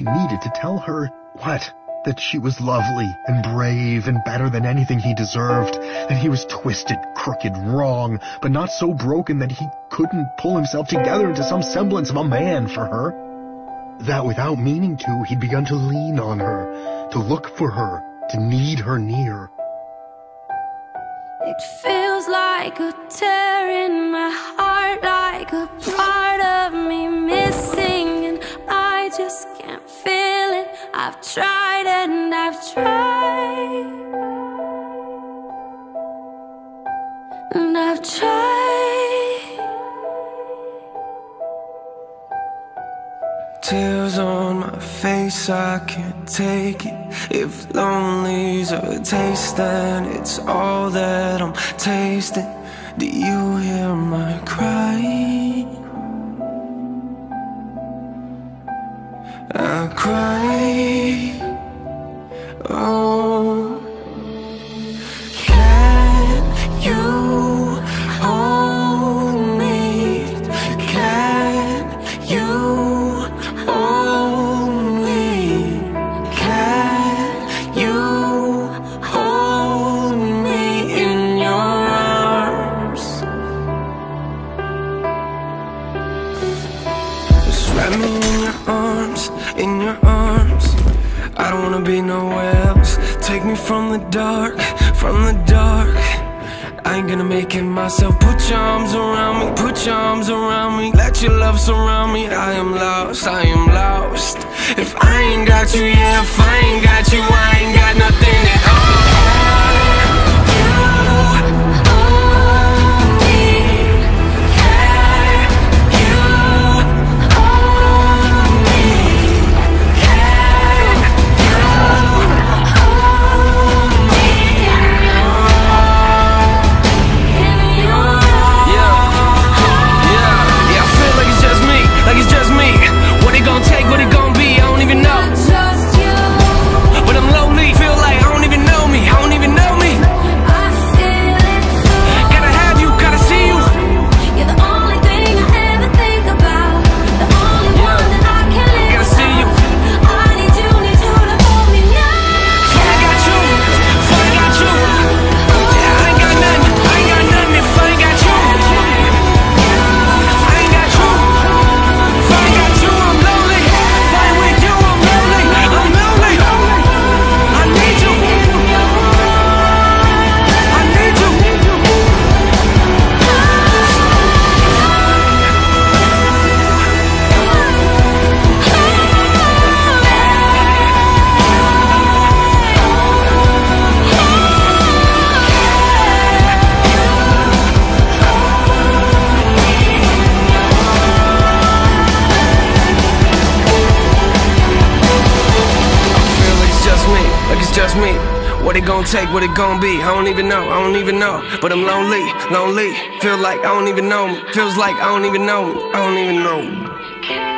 he needed to tell her what? That she was lovely and brave and better than anything he deserved, and he was twisted, crooked, wrong, but not so broken that he couldn't pull himself together into some semblance of a man for her. That without meaning to, he'd begun to lean on her, to look for her, to need her near. It feels like a tear in my heart, like a part of me Tears on my face, I can't take it. If lonely's a taste, then it's all that I'm tasting. Do you hear my cry? I cry. Oh, wrap me in your arms, in your arms. I don't wanna be nowhere else. Take me from the dark, from the dark. I ain't gonna make it myself. Put your arms around me, put your arms around me. Let your love surround me. I am lost, I am lost. If I ain't got you, yeah, if I ain't got you, I just me. What it gonna take, what it gonna be, I don't even know, I don't even know. But I'm lonely, lonely. Feel like I don't even know me. Feels like I don't even know me, I don't even know me.